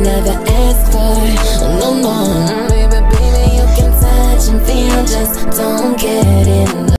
never ask for oh, No, no, baby, baby, you can touch and feel. Just don't get in